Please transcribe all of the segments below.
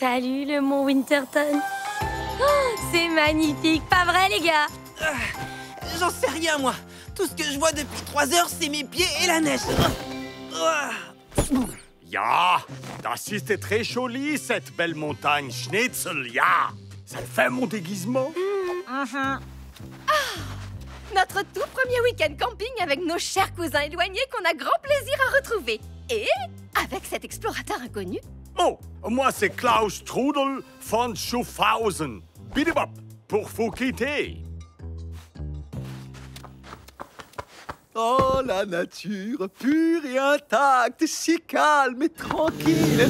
Salut le mont Winterton. Oh, c'est magnifique, pas vrai les gars? J'en sais rien, moi. Tout ce que je vois depuis trois heures, c'est mes pieds et la neige. Ah. Ja, das ist très joli, cette belle montagne Schnitzel, ja. Ça fait mon déguisement. Notre tout premier week-end camping avec nos chers cousins éloignés qu'on a grand plaisir à retrouver. Et avec cet explorateur inconnu, Oh, moi c'est Klaus Strudel von Schuffhausen. Bidibop, pour vous quitter. Oh, la nature, pure et intacte, si calme et tranquille.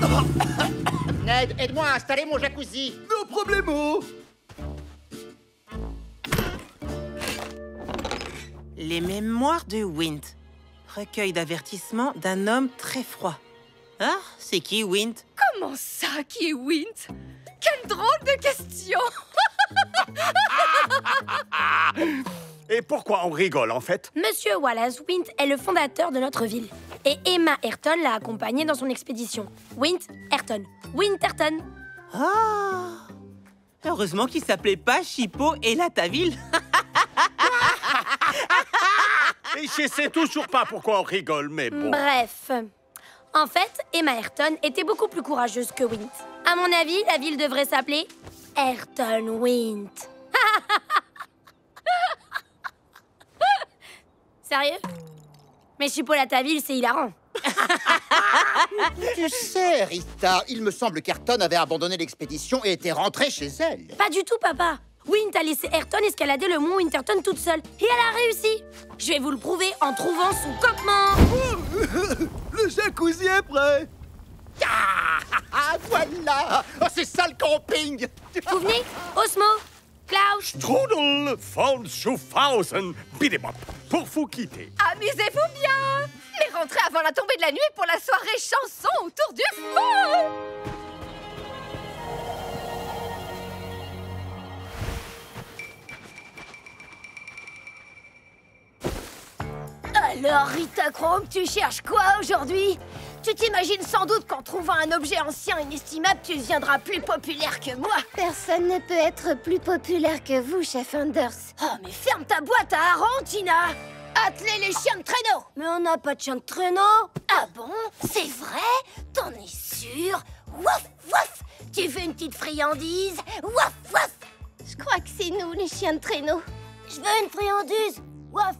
Ned, aide-moi à installer mon jacuzzi. No problemo. Les mémoires de Wint. Recueil d'avertissement d'un homme très froid. Ah, c'est qui Wint? Comment ça qui est Wint? Quelle drôle de question Et pourquoi on rigole en fait? Monsieur Wallace Wint est le fondateur de notre ville. Et Emma Ayrton l'a accompagné dans son expédition. Wint Ayrton. Winterton. Ah Heureusement qu'il s'appelait pas Chippo et la ta ville. Et je sais toujours pas pourquoi on rigole, mais bon. Bref. En fait, Emma Ayrton était beaucoup plus courageuse que Wint. À mon avis, la ville devrait s'appeler Ayrton Wint. Sérieux? Mais Chipola ta ville, c'est hilarant. Tu sais, Rita, il me semble qu'Ayrton avait abandonné l'expédition et était rentrée chez elle. Pas du tout, papa. Wint a laissé Ayrton escalader le mont Winterton toute seule. Et elle a réussi. Je vais vous le prouver en trouvant son campement. Le jacuzzi est prêt. Ah, voilà Oh, C'est ça le camping Vous venez Osmo Klaus Strudel von Schuffhausen. Bidibop, pour vous quitter. Amusez-vous bien Mais rentrez avant la tombée de la nuit pour la soirée chanson autour du feu Alors, Rita Chrome, tu cherches quoi aujourd'hui? Tu t'imagines sans doute qu'en trouvant un objet ancien inestimable, tu deviendras plus populaire que moi. Personne ne peut être plus populaire que vous, chef Anders. Oh, mais ferme ta boîte à harengs, Tina Attelez les chiens de traîneau! Mais on n'a pas de chien de traîneau. Ah bon? C'est vrai? T'en es sûr? Wouf, wouf! Tu veux une petite friandise? Wouf, wouf! Je crois que c'est nous, les chiens de traîneau. Je veux une friandise! Waf